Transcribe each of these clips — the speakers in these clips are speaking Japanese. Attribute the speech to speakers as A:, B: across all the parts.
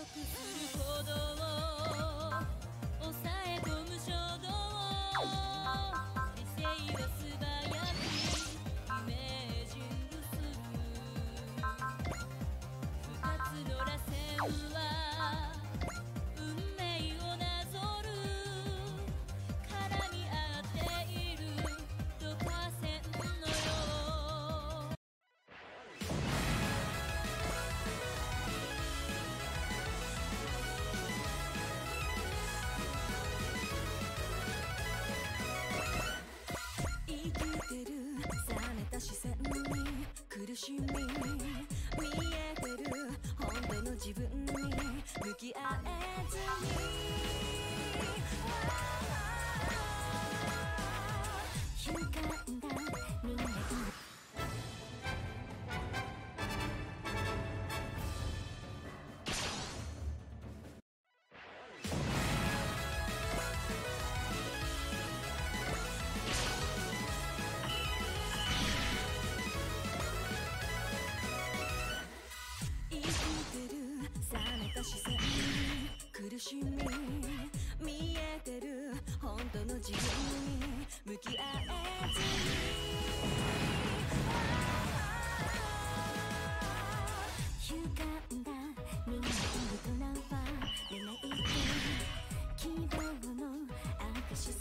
A: 束す抑え込む衝動理性を素早くイメージングする二つの螺旋は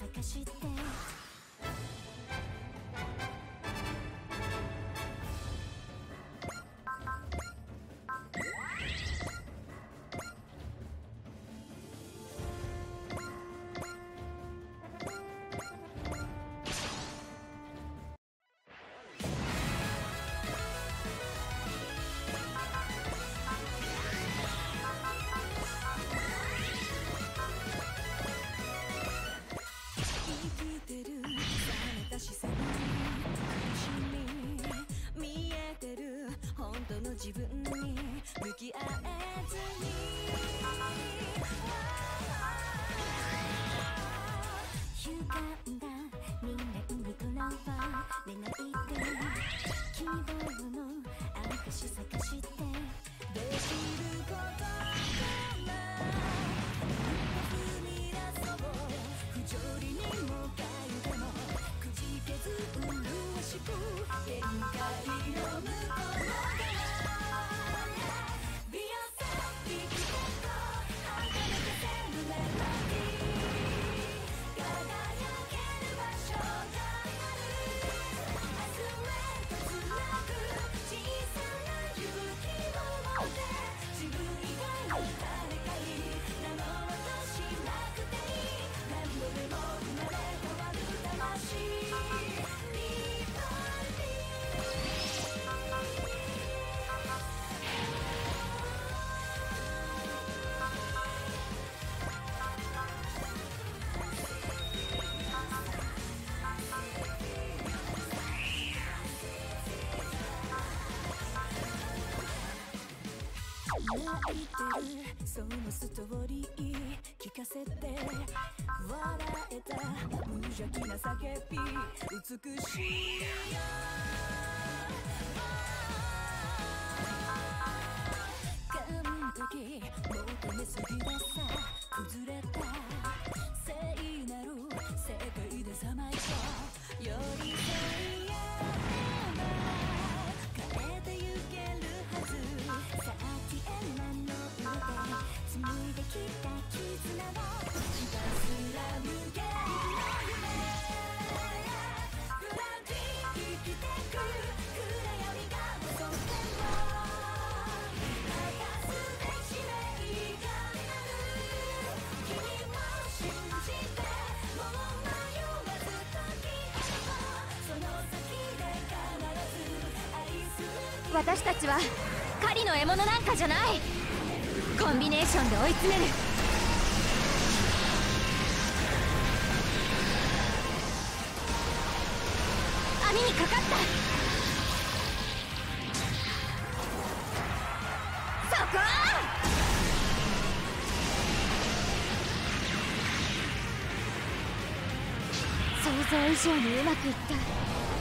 B: かして泣いてる。そのストーリー聞かせて。笑えた無邪気な叫び。美しいよ。完璧求めす
C: 私たちは狩りの獲物なんかじゃない。コンビネーションで追い詰める。網にかかった。そこ！想像以上にうまくいった。